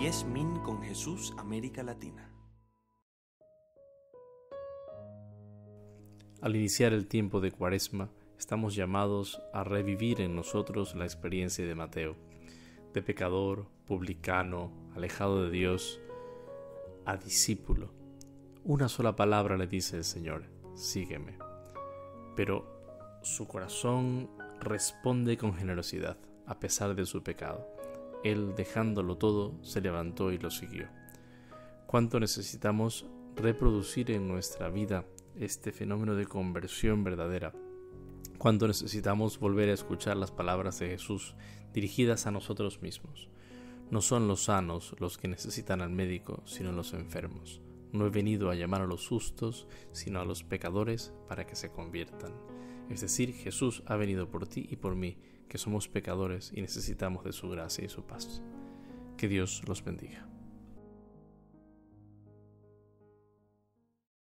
Yes Min con Jesús América Latina. Al iniciar el tiempo de Cuaresma, estamos llamados a revivir en nosotros la experiencia de Mateo, de pecador, publicano, alejado de Dios, a discípulo. Una sola palabra le dice el Señor, sígueme. Pero su corazón responde con generosidad, a pesar de su pecado. Él, dejándolo todo, se levantó y lo siguió. ¿Cuánto necesitamos reproducir en nuestra vida este fenómeno de conversión verdadera? ¿Cuánto necesitamos volver a escuchar las palabras de Jesús dirigidas a nosotros mismos? No son los sanos los que necesitan al médico, sino los enfermos. No he venido a llamar a los justos, sino a los pecadores para que se conviertan. Es decir, Jesús ha venido por ti y por mí, que somos pecadores y necesitamos de su gracia y su paz. Que Dios los bendiga.